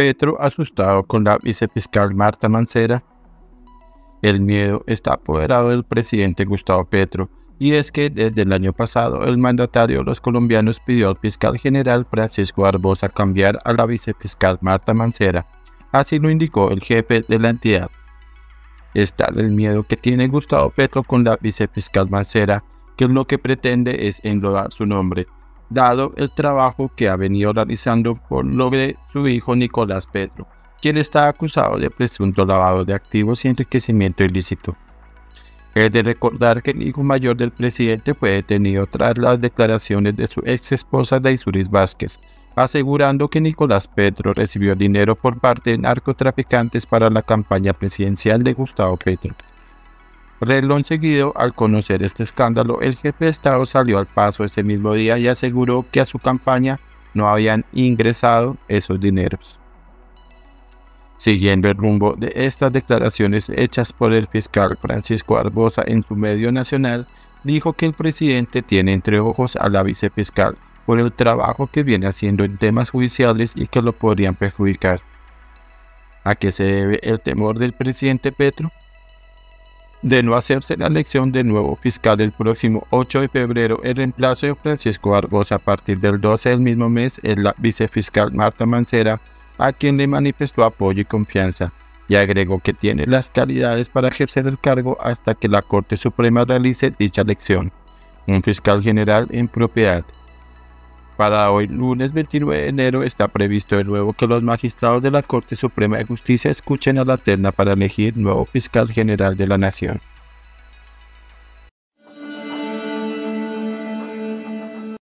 Petro asustado con la vicefiscal Marta Mancera. El miedo está apoderado del presidente Gustavo Petro, y es que desde el año pasado el mandatario de los colombianos pidió al fiscal general Francisco Barbosa cambiar a la vicefiscal Marta Mancera. Así lo indicó el jefe de la entidad. Está el miedo que tiene Gustavo Petro con la vicefiscal Mancera, que lo que pretende es enlodar su nombre dado el trabajo que ha venido realizando por lo de su hijo Nicolás Pedro, quien está acusado de presunto lavado de activos y enriquecimiento ilícito. Es de recordar que el hijo mayor del presidente fue detenido tras las declaraciones de su ex esposa Daisuris Vázquez, asegurando que Nicolás Petro recibió dinero por parte de narcotraficantes para la campaña presidencial de Gustavo Petro. Relón seguido, al conocer este escándalo, el jefe de Estado salió al paso ese mismo día y aseguró que a su campaña no habían ingresado esos dineros. Siguiendo el rumbo de estas declaraciones hechas por el fiscal Francisco Arbosa en su medio nacional, dijo que el presidente tiene entre ojos a la vicefiscal por el trabajo que viene haciendo en temas judiciales y que lo podrían perjudicar. ¿A qué se debe el temor del presidente Petro? De no hacerse la elección de nuevo fiscal el próximo 8 de febrero, el reemplazo de Francisco Argos a partir del 12 del mismo mes es la vicefiscal Marta Mancera, a quien le manifestó apoyo y confianza, y agregó que tiene las calidades para ejercer el cargo hasta que la Corte Suprema realice dicha elección. Un fiscal general en propiedad. Para hoy, lunes 29 de enero, está previsto de nuevo que los magistrados de la Corte Suprema de Justicia escuchen a la terna para elegir nuevo fiscal general de la Nación.